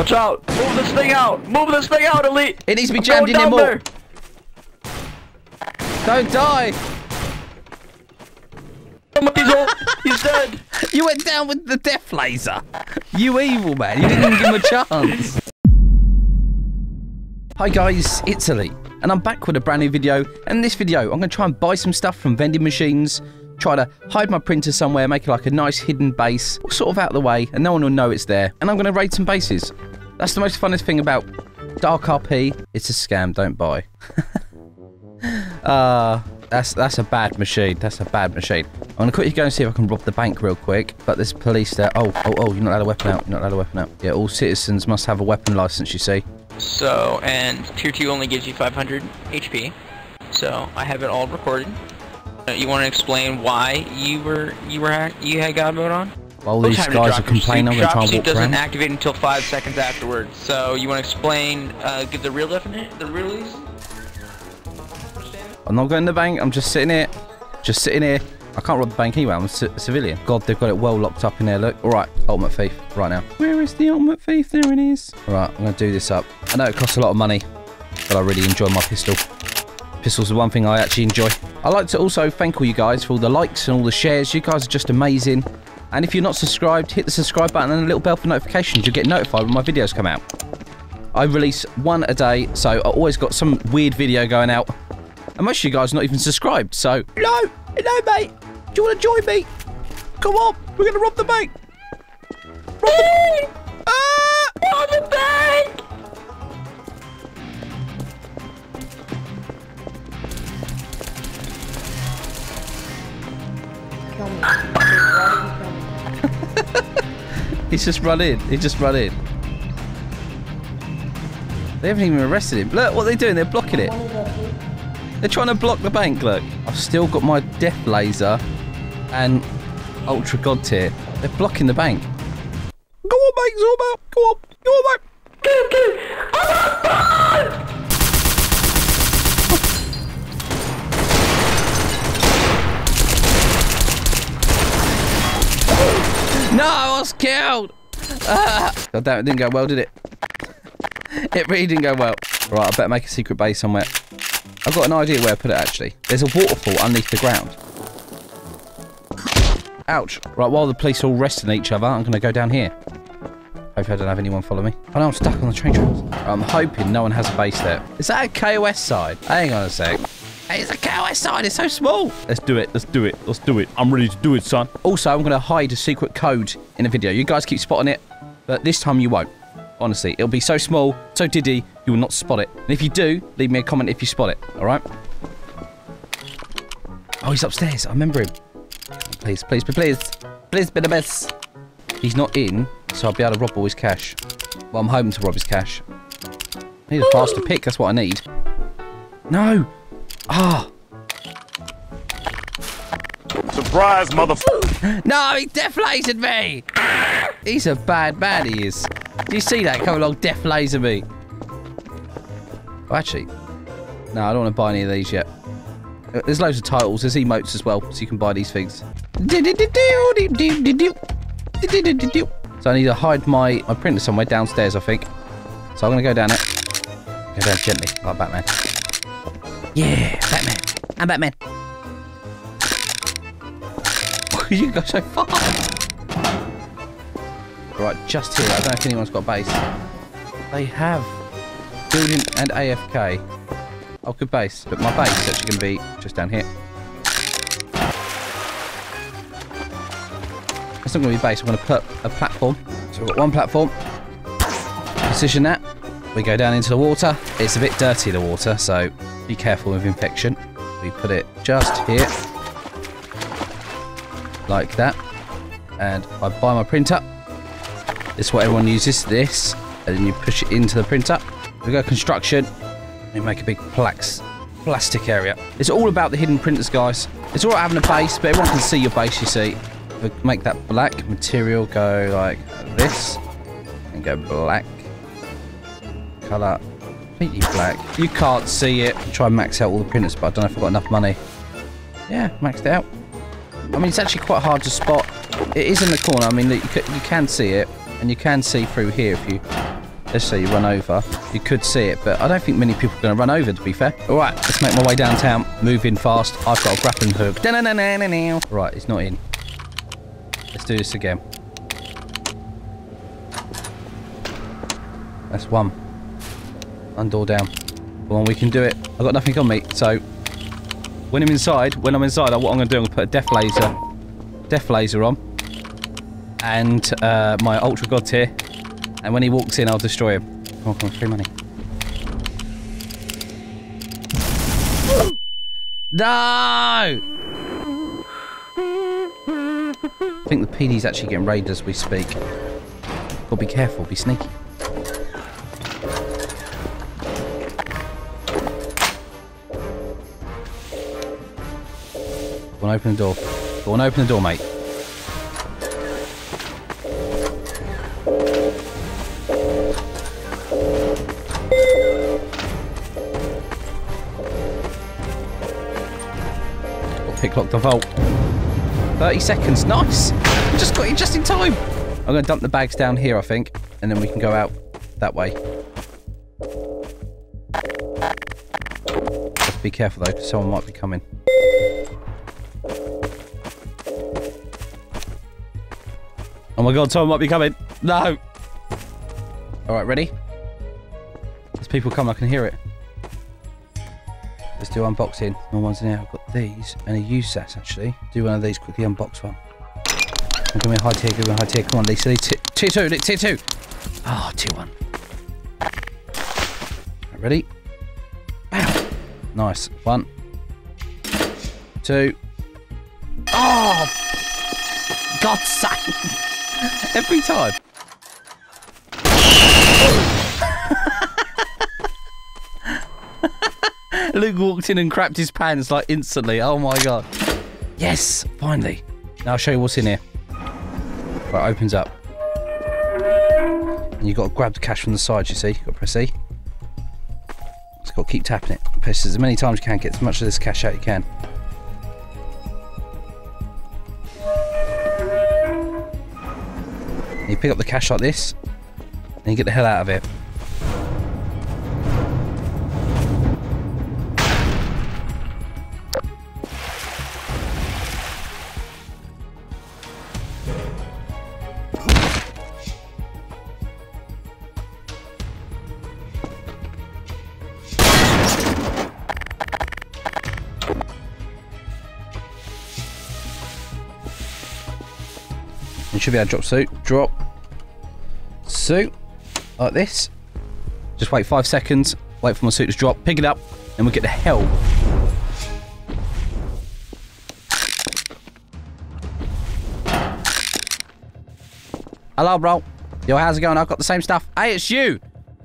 Watch out! Move this thing out! Move this thing out, Elite! It needs to be jammed in there down more. Don't die. He's, all, he's dead! You went down with the death laser. You evil man. You didn't even give him a chance. Hi guys, it's Elite, and I'm back with a brand new video. And in this video, I'm going to try and buy some stuff from vending machines, try to hide my printer somewhere, make it like a nice hidden base, sort of out of the way, and no one will know it's there. And I'm going to raid some bases. That's the most funnest thing about Dark RP. It's a scam, don't buy. Uh, that's that's a bad machine. That's a bad machine. I'm gonna quickly go and see if I can rob the bank real quick. But there's police there. Oh, oh, oh! You're not allowed a weapon out. You're not allowed a weapon out. Yeah, all citizens must have a weapon license. You see. So, and tier 2 only gives you 500 HP. So, I have it all recorded. Uh, you want to explain why you were you were you had God mode on? No these guys are complaining, I'm suit. gonna try and suit walk doesn't activate until five seconds afterwards. So, you want to explain, uh, give the real definite, the real reason? I'm not going to the bank. I'm just sitting here. Just sitting here. I can't rob the bank anyway. I'm a civilian. God, they've got it well locked up in there. Look. All right, ultimate thief. Right now. Where is the ultimate thief? There it is. All right, I'm gonna do this up. I know it costs a lot of money, but I really enjoy my pistol. Pistol's the one thing I actually enjoy. I'd like to also thank all you guys for all the likes and all the shares. You guys are just amazing. And if you're not subscribed, hit the subscribe button and a little bell for notifications. You'll get notified when my videos come out. I release one a day, so I always got some weird video going out. And most of you guys are not even subscribed, so... Hello! Hello, mate! Do you want to join me? Come on! We're going to rob the bank! Rob the... Ah! Rob the bank! Kill me. He's just run in. He's just run in. They haven't even arrested him. Look what they're doing. They're blocking it. They're trying to block the bank, look. I've still got my death laser and ultra god tier. They're blocking the bank. Go on, mate, out. Go on. Go on, mate. No, I was killed. Ah. God damn, it didn't go well, did it? It really didn't go well. Right, I better make a secret base somewhere. I've got an idea where I put it actually. There's a waterfall underneath the ground. Ouch. Right, while the police are all resting each other, I'm going to go down here. Hopefully I don't have anyone follow me. Oh no, I'm stuck on the train tracks. I'm hoping no one has a base there. Is that a KOS side? Hang on a sec. Hey, it's a KOS side. It's so small. Let's do it. Let's do it. Let's do it. I'm ready to do it, son. Also, I'm going to hide a secret code in the video. You guys keep spotting it, but this time you won't. Honestly, it'll be so small, so diddy, you will not spot it. And if you do, leave me a comment if you spot it, alright? Oh, he's upstairs. I remember him. Please, please, please, please. Please be the best. He's not in, so I'll be able to rob all his cash. Well, I'm hoping to rob his cash. I need a faster pick, that's what I need. No! Ah! Surprise, motherfucker. No, he deflated me! He's a bad man, he is. Do you see that? Come along, death laser me. Oh, actually, no, I don't want to buy any of these yet. Uh, There's loads of titles. There's emotes as well, so you can buy these things. So I need to hide my, my printer somewhere downstairs, I think. So I'm going to go down it. Go down gently, like Batman. Yeah, Batman. I'm Batman. you go so far. Right, just here. I don't know if anyone's got base. They have. Building and AFK. Oh, good base. But my base is actually going to be just down here. It's not going to be base. I'm going to put a platform. So we've got one platform. Position that. We go down into the water. It's a bit dirty, the water, so be careful with infection. We put it just here. Like that. And I buy my printer. This is what everyone uses, this. And then you push it into the printer. We go construction. We make a big plax, plastic area. It's all about the hidden printers, guys. It's all right having a base, but everyone can see your base, you see. We make that black material go like this. And go black. Colour completely black. You can't see it. Try and max out all the printers, but I don't know if I've got enough money. Yeah, maxed out. I mean, it's actually quite hard to spot. It is in the corner. I mean, you, you can see it, and you can see through here if you let's say you run over, you could see it, but I don't think many people are going to run over, to be fair. All right, let's make my way downtown, move in fast. I've got a grappling hook. Da-na-na-na-na-na. Right, it's not in. Let's do this again. That's one. One door down. Come on, we can do it. I've got nothing on me, so when I'm inside, when I'm inside, what I'm going to do, I'm going to put a death laser, death laser on, and uh, my ultra god tier, and when he walks in, I'll destroy him. On, come on, free money. No! I think the PD's actually getting raided as we speak. But be careful, be sneaky. Open the door. Go on, open the door, mate. Got picklock the vault. 30 seconds, nice! Just got you just in time! I'm gonna dump the bags down here, I think, and then we can go out that way. Be careful though, because someone might be coming. Oh my god, someone might be coming. No! Alright, ready? There's people coming, I can hear it. Let's do unboxing. No one's in here. I've got these and a USAS actually. Do one of these quickly, unbox one. Give me a high tier, give me a high tier. Come on, Lisa. Tier tier two, tier two. Ah, tier one. Ready? Bam! Nice. One. Two. Oh! God's sake! Every time. Luke walked in and crapped his pants like instantly. Oh my god. Yes, finally. Now I'll show you what's in here. Right, opens up. And you've got to grab the cash from the side, you see. You've got to press E. Just got to keep tapping it. Press as many times as you can, get as much of this cash out you can. Pick up the cash like this, and you get the hell out of it. Should be able to drop suit. Drop. Suit. Like this. Just wait five seconds. Wait for my suit to drop. Pick it up. And we'll get the hell. Hello, bro. Yo, how's it going? I've got the same stuff. Hey, it's you.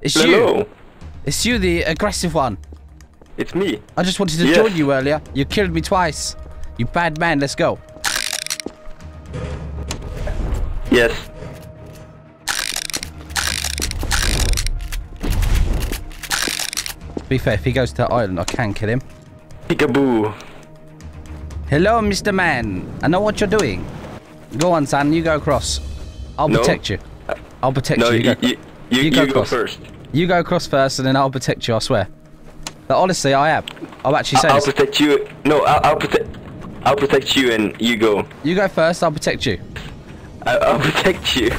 It's you. It's you, the aggressive one. it's me. I just wanted to Yes. join you earlier. You killed me twice. You bad man. Let's go. Yes. Be fair, if he goes to that island, I can kill him. Peekaboo. Hello, Mr. Man. I know what you're doing. Go on, son. You go across. I'll No. protect you. I'll protect No, you. you, You, go, you, you, you you go go, first. you go across first, and then I'll protect you. I swear. But honestly, I am. I'll actually say I'll this. protect you. No, I'll, I'll protect. I'll protect you, and you go. You go first. I'll protect you. I, I'll protect you.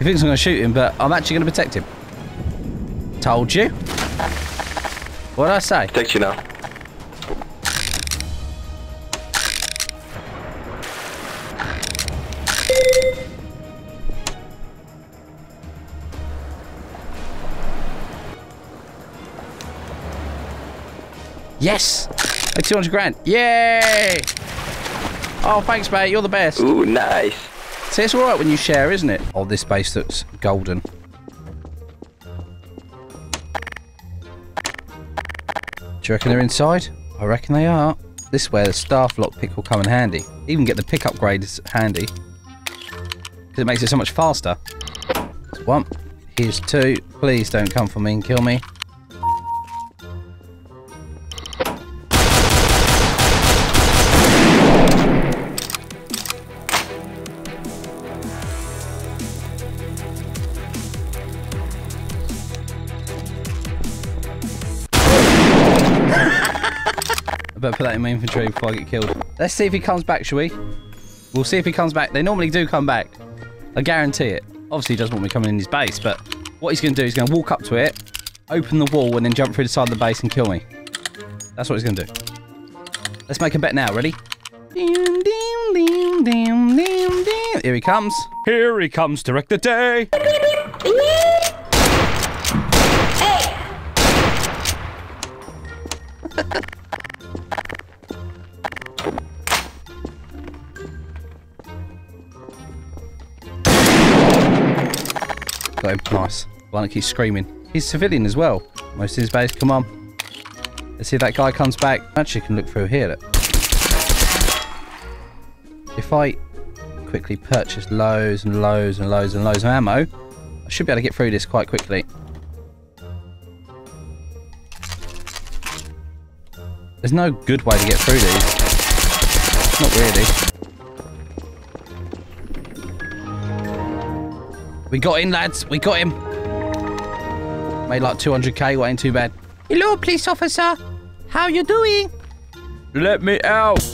He thinks I'm going to shoot him, but I'm actually going to protect him. Told you. What did I say? Protect you now. Yes. Like 200 grand. Yay! Oh, thanks, mate. You're the best. Ooh, nice. See, it's alright when you share, isn't it? Oh, this base looks golden. Do you reckon they're inside? I reckon they are. This is where the staff lockpick will come in handy. Even get the pick upgrade is handy. Because it makes it so much faster. That's one. Here's two. Please don't come for me and kill me. Put that in my inventory before I get killed. Let's see if he comes back, shall we? We'll see if he comes back. They normally do come back. I guarantee it. Obviously, he doesn't want me coming in his base, but what he's going to do is going to walk up to it, open the wall, and then jump through the side of the base and kill me. That's what he's going to do. Let's make a bet now. Ready? Here he comes. Here he comes, to wreck the Day. One that keeps screaming. He's civilian as well. Most of his base. Come on. Let's see if that guy comes back. Actually, can look through here. Look. If I quickly purchase loads and loads and loads and loads of ammo, I should be able to get through this quite quickly. There's no good way to get through these. Not really. We got in, lads. We got him. Made like 200k. What ain't too bad. Hello, police officer. How you doing? Let me out.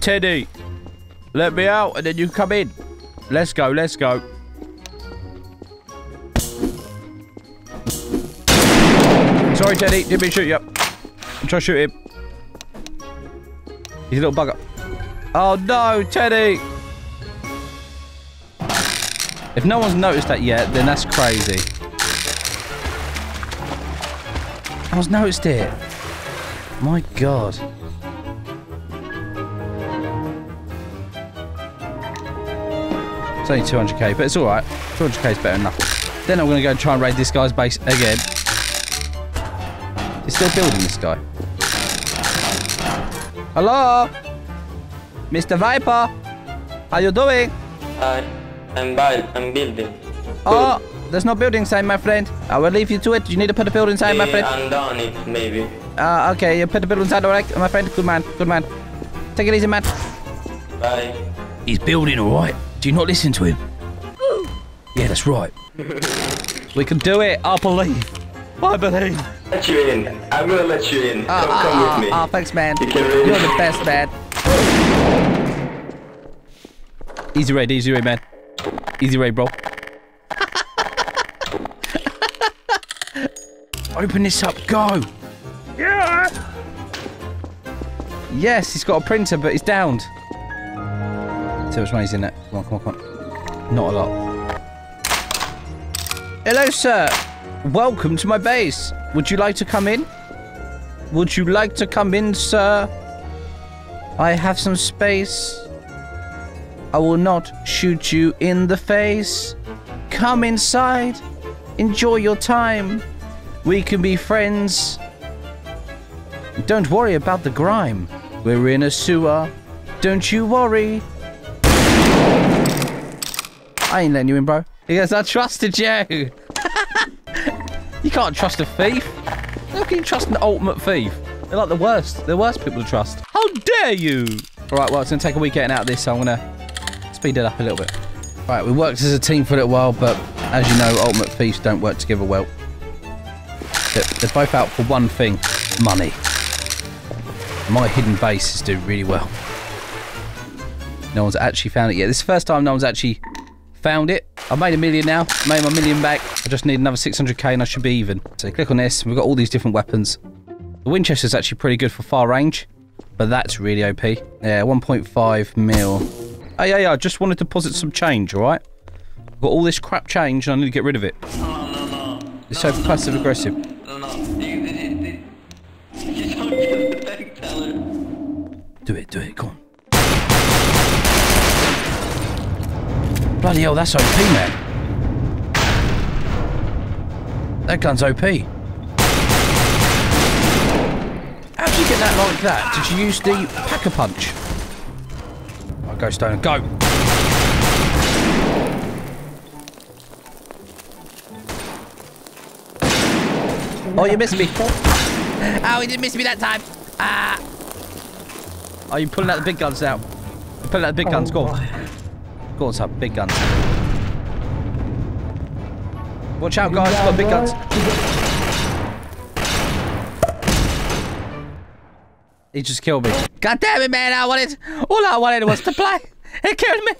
Teddy. Let me out and then you come in. Let's go, let's go. Sorry, Teddy. Didn't mean to shoot you. I'm trying to shoot him. He's a little bugger. Oh no, Teddy! If no one's noticed that yet, then that's crazy. No one's noticed it. My god. It's only 200k, but it's alright. 200k is better than nothing. Then I'm going to go and try and raid this guy's base again. He's still building this guy. Hello? Mr. Viper? How you doing? Hi, I'm I'm building. Oh, there's no building sign, my friend. I will leave you to it. You need to put a building sign, my friend. I'm done it, maybe. Uh, okay, you put the building sign, alright, my friend. Good man, good man. Take it easy, man. Bye. He's building, alright. Do you not listen to him? Yeah, that's right. we can do it. I believe. I believe. Let you in. I'm gonna let you in. Ah, come, ah, come ah, with me. ah, thanks, man. You can really- You're the best, man. Easy raid, easy raid, man. Easy raid, bro. Open this up, go. Yeah. Yes, he's got a printer, but he's downed. See much money's in it. Come on, come on, come on. Not a lot. Hello, sir. Welcome to my base. Would you like to come in? Would you like to come in, sir? I have some space. I will not shoot you in the face. Come inside. Enjoy your time. We can be friends. Don't worry about the grime. We're in a sewer. Don't you worry. I ain't letting you in, bro. Because I trusted you. you can't trust a thief. How can you trust an ultimate thief? They're like the worst. They're the worst people to trust. How dare you? All right, well, it's going to take a week getting out of this, so I'm going to speed it up a little bit. All right, we worked as a team for a little while, but as you know, ultimate thieves don't work together well. They're, both out for one thing, money. My hidden base is doing really well. No one's actually found it yet. This is the first time no one's actually found it. I've made a million now. Made my million back. I just need another 600k and I should be even. So click on this. We've got all these different weapons. The Winchester's actually pretty good for far range, but that's really OP. Yeah, 1.5 mil. Hey, hey, I just want to deposit some change, all right? I've got all this crap change and I need to get rid of it. It's so passive aggressive. No, no. You, you, you, you don't get the bank teller. Do it, do it, come on. Bloody hell, that's OP, man. That gun's OP. How'd you get that like that? Did you use the Pack-a-Punch? Right, go, Stone, go! Oh, you missed me. Oh, he didn't miss me that time. Ah. Oh, you pulling out the big guns now. You're pulling out the big guns. Go on. Go on. Big guns. Watch out, guys. Got big guns. He just killed me. God damn it, man! I wanted. All I wanted was to play. It killed me.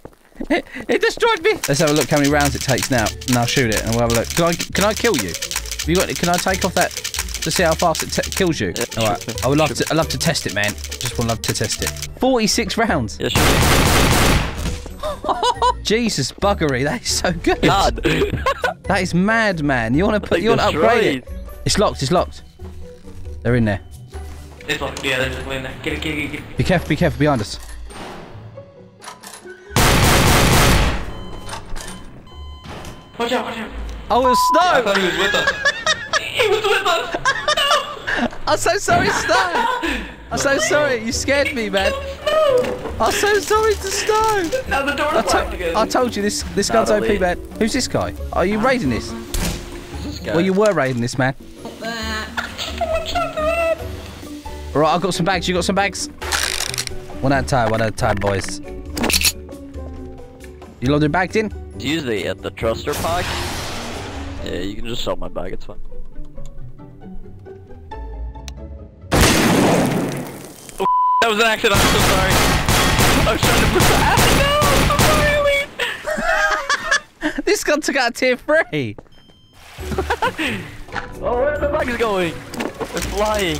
It, it destroyed me. Let's have a look how many rounds it takes now. And I'll shoot it and we'll have a look. Can I? Can I kill you? Have you got? Can I take off that to see how fast it kills you? Yeah, All right. sure. I would love to. I love to test it, man. Just would love to test it. Forty-six rounds. Yeah. Jesus buggery. That is so good. God. That is mad, man. You want to put? You want to upgrade it? It's locked. It's locked. They're in there. It's locked. Yeah, they're just in there. Get it, get it, get it. Be careful. Be careful behind us. Watch out, watch out. Oh, it's I Snow. thought he was with us. he was with us. I'm so sorry, Snow. I'm so sorry. You scared me, man. I'm so sorry to Snow. Now the door's I, locked to- again. I told you this. This gun's OP, Natalie. man. Who's this guy? Are you raiding this? This. Well, you were raiding this, man. Right, I've got some bags. You got some bags? One at a time. One at a time, boys. You loaded bags in? It's usually at the Truster pack. Yeah, you can just sell my bag, it's fine. That was an accident. I'm so sorry. I was trying to push the acid. No, I'm sorry, Elite. This gun took out tier three. Oh, where's the bags going? It's flying.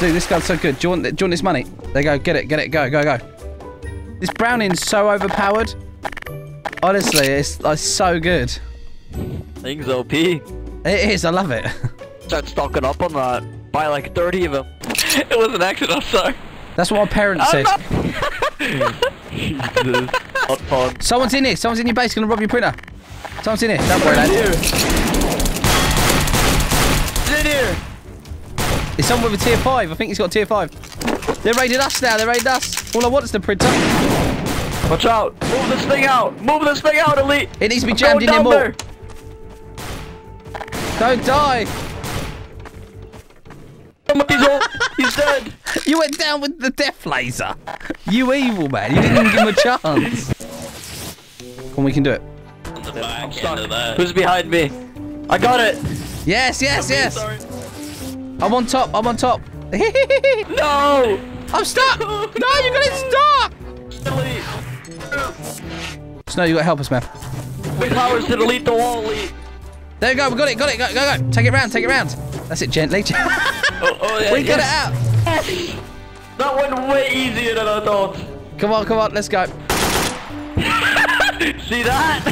Dude, this gun's so good. Do you want, do you want this money? There you go. Get it. Get it. Go. Go. Go. This Browning's so overpowered. Honestly, it's, it's so good. Things OP. It is. I love it. Start stocking up on that. Buy like 30 of them. It was an accident. I'm sorry. That's what my parents said. Jesus. Not fun. Someone's in here. Someone's in your base. Gonna rob your printer. Someone's in here. Don't worry, lad. Get in here! It's someone with a tier five. I think he's got tier five. They're raiding us now. They're raiding us. All I want is the printer. Watch out! Move this thing out! Move this thing out, Elite! It needs to be jammed in there down more. Don't die. He's, all, he's dead! You went down with the death laser. You evil man. You didn't even give him a chance. Come on, we can do it. I'm stuck. Who's behind me? I got it! Yes, yes, yes. Sorry. I'm on top. I'm on top. No! I'm stuck. No, you got it stuck. Elite! Snow, you got to help us, man. Big powers to delete the wall, Elite! There we go. We got it. Got it. Go, go, go. Take it round. Take it round. That's it, gently. Oh, oh yeah. we got it out. That went way easier than I thought. Come on, come on. Let's go. See that?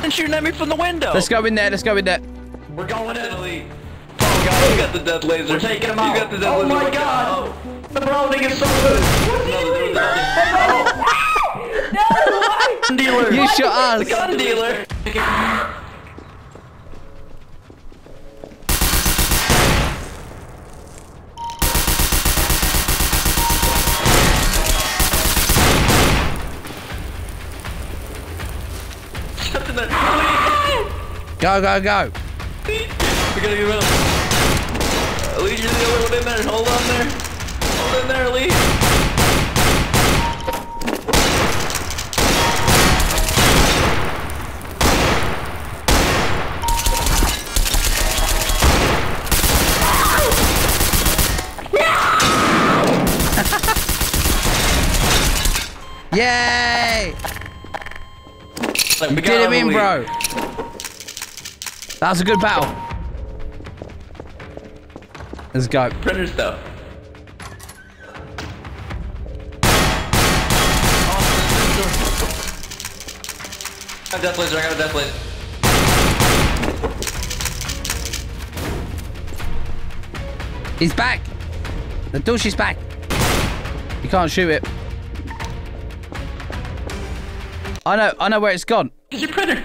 and shooting at me from the window. Let's go in there. Let's go in there. We're going in, Elite. Oh god, you got the death laser. We're taking him you out. got the death oh laser. my god! Oh. The Browning is so good! Gun dealer! You shot us. Gun dealer! Go, go, go. We gotta get uh, Elite, you're the only one in there. Hold on there. Hold in there, Elite. Yay! Like, we got him in, bro. That was a good battle. Let's go. Printer stuff. I got a death laser, I got a death laser. He's back. The douche is back. You can't shoot it. I know. I know where it's gone. Get your printer.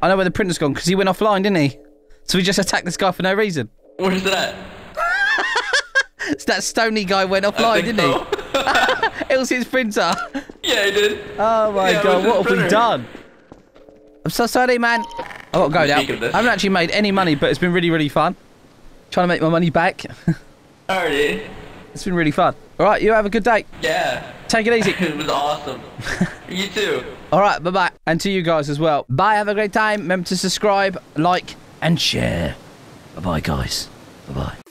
I know where the printer's gone because he went offline, didn't he? So we just attacked this guy for no reason. Where's that? at? It's that stony guy went offline, didn't so. he? it was his printer. Yeah, he did. Oh my Yeah, god, what have we done? I'm so sorry, man. I got to go now. Speaking of this. I haven't actually made any money, but it's been really, really fun. Trying to make my money back. Alrighty. it's been really fun. All right, you have a good day. Yeah. Take it easy. It was awesome. you too. All right, bye bye. And to you guys as well. Bye, have a great time. Remember to subscribe, like, and share. Bye bye, guys. Bye bye.